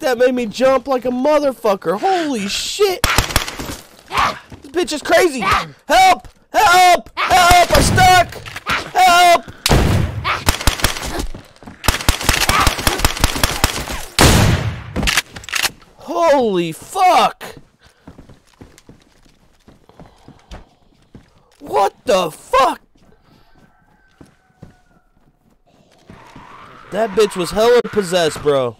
That made me jump like a motherfucker. Holy shit. This bitch is crazy. Help! Help! Help! I'm stuck! Help! Holy fuck! What the fuck? That bitch was hella possessed, bro.